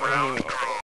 round.